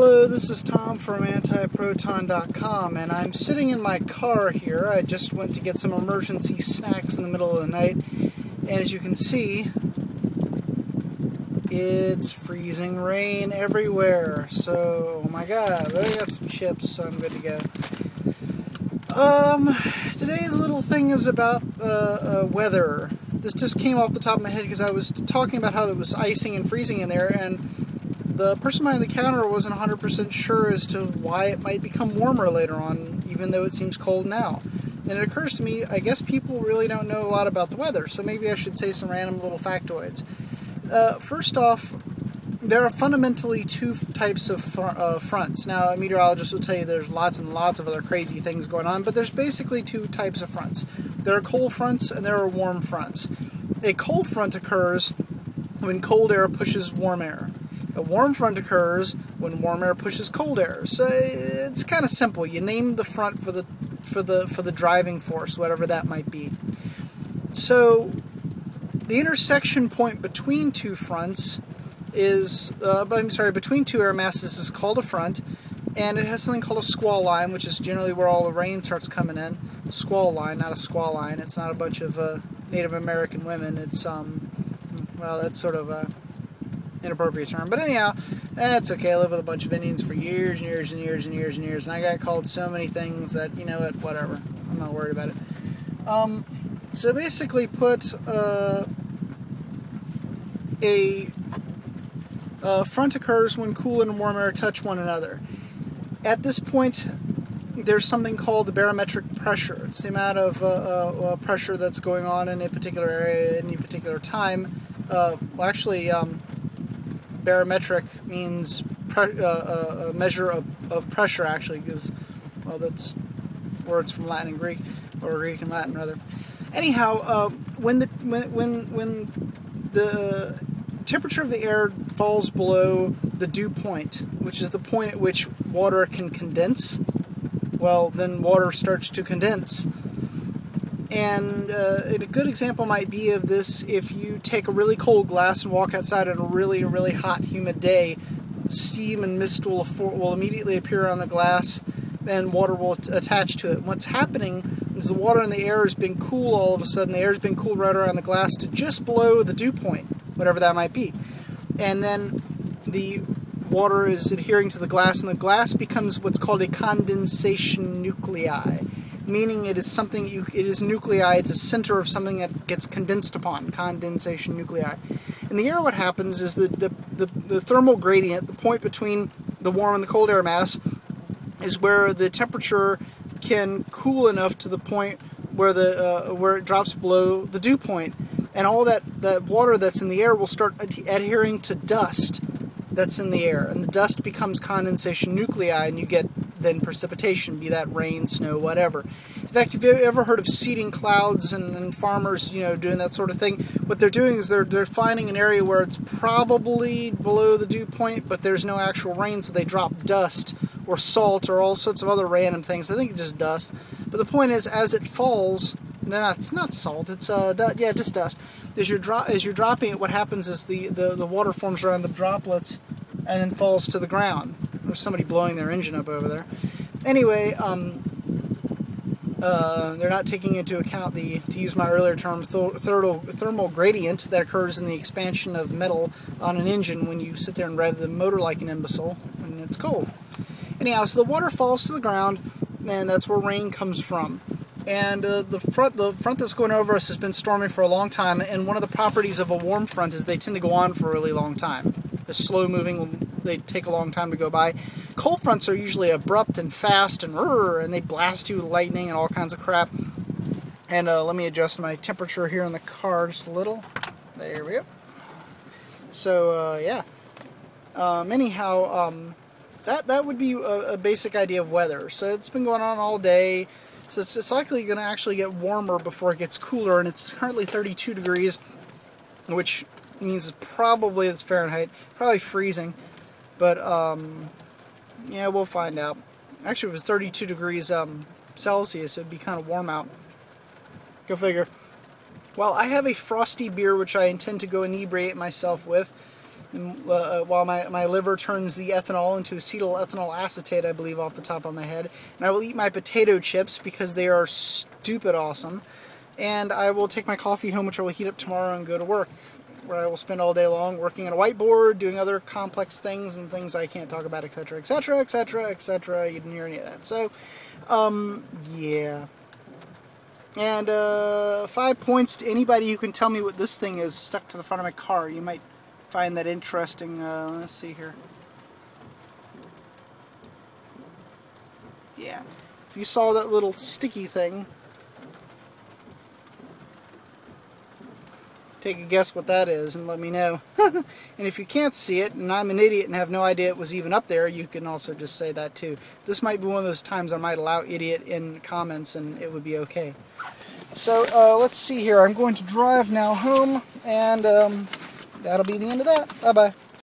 Hello, this is Tom from antiproton.com, and I'm sitting in my car here. I just went to get some emergency snacks in the middle of the night, and as you can see, it's freezing rain everywhere. So, oh my god, I got some chips, so I'm good to go. Um, today's little thing is about uh, uh, weather. This just came off the top of my head because I was talking about how it was icing and freezing in there, and the person behind the counter wasn't 100% sure as to why it might become warmer later on, even though it seems cold now. And it occurs to me, I guess people really don't know a lot about the weather, so maybe I should say some random little factoids. Uh, first off, there are fundamentally two types of fr- uh, fronts. Now, a meteorologist will tell you there's lots and lots of other crazy things going on, but there's basically two types of fronts. There are cold fronts and there are warm fronts. A cold front occurs when cold air pushes warm air. A warm front occurs when warm air pushes cold air. So it's kind of simple. You name the front for the for the for the driving force, whatever that might be. So the intersection point between two fronts is, uh, I'm sorry, between two air masses is called a front, and it has something called a squall line, which is generally where all the rain starts coming in. Squall line, not a squall line. It's not a bunch of uh, Native American women. It's um, well, that's sort of a inappropriate term, but anyhow, that's okay. I lived with a bunch of Indians for years and years and years and years and years, and I got called so many things that you know what, whatever. I'm not worried about it. Um, so basically, put uh, a uh, front occurs when cool and warm air touch one another. At this point, there's something called the barometric pressure. It's the amount of uh, uh, pressure that's going on in a particular area at any particular time. Uh, well, actually, um, barometric means pre- uh, uh, a measure of, of pressure, actually, because, well, that's words from Latin and Greek, or Greek and Latin, rather. Anyhow, when the when when when the temperature of the air falls below the dew point, which is the point at which water can condense, well, then water starts to condense. And uh, a good example might be of this if you take a really cold glass and walk outside on a really, really hot, humid day, steam and mist will, will immediately appear on the glass, and water will attach to it. And what's happening is the water in the air has been cool all of a sudden. The air has been cool right around the glass to just below the dew point whatever that might be. And then the water is adhering to the glass, and the glass becomes what's called a condensation nuclei, meaning it is something you, it is nuclei. It's a center of something that gets condensed upon. Condensation nuclei. In the air, what happens is that the, the, the thermal gradient, the point between the warm and the cold air mass, is where the temperature can cool enough to the point where the uh, where it drops below the dew point and all that, that water that's in the air will start ad- adhering to dust that's in the air, and the dust becomes condensation nuclei, and you get then precipitation, be that rain, snow, whatever. In fact, have you ever heard of seeding clouds and, and, farmers, you know, doing that sort of thing? What they're doing is they're they're finding an area where it's probably below the dew point, but there's no actual rain, so they drop dust or salt or all sorts of other random things. I think it's just dust. But the point is, as it falls, no, it's not salt. It's uh, yeah, just dust. As you're dro- as you're dropping it, what happens is the, the the water forms around the droplets, and then falls to the ground. There's somebody blowing their engine up over there. Anyway, um, uh, they're not taking into account the, to use my earlier term, thermal, thermal gradient that occurs in the expansion of metal on an engine when you sit there and rev the motor like an imbecile when it's cold. Anyhow, so the water falls to the ground, and that's where rain comes from and uh, the front the front that's going over us has been storming for a long time and one of the properties of a warm front is they tend to go on for a really long time they're slow moving they take a long time to go by. Cold fronts are usually abrupt and fast and and they blast you with lightning and all kinds of crap. And uh, let me adjust my temperature here in the car just a little. There we go. So uh, yeah. Um, anyhow um, that that would be a, a basic idea of weather. So it's been going on all day. So it's, it's likely going to actually get warmer before it gets cooler, and it's currently 32 degrees, which means probably it's Fahrenheit, probably freezing. But um, yeah, we'll find out. Actually, it was 32 degrees um, Celsius, it'd be kind of warm out. Go figure. Well, I have a frosty beer which I intend to go inebriate myself with. and, uh, while my, my liver turns the ethanol into acetyl ethanol acetate, I believe, off the top of my head. And I will eat my potato chips because they are stupid awesome. And I will take my coffee home, which I will heat up tomorrow and go to work, where I will spend all day long working on a whiteboard, doing other complex things and things I can't talk about, etc., etc., etc., etc. You didn't hear any of that. So, um, yeah. And uh, five points to anybody who can tell me what this thing is stuck to the front of my car. You might find that interesting. Uh, let's see here. Yeah. If you saw that little sticky thing, take a guess what that is and let me know. and if you can't see it, and I'm an idiot and have no idea it was even up there, you can also just say that too. This might be one of those times I might allow idiot in comments and it would be okay. So uh, let's see here. I'm going to drive now home and um, that'll be the end of that. Bye-bye.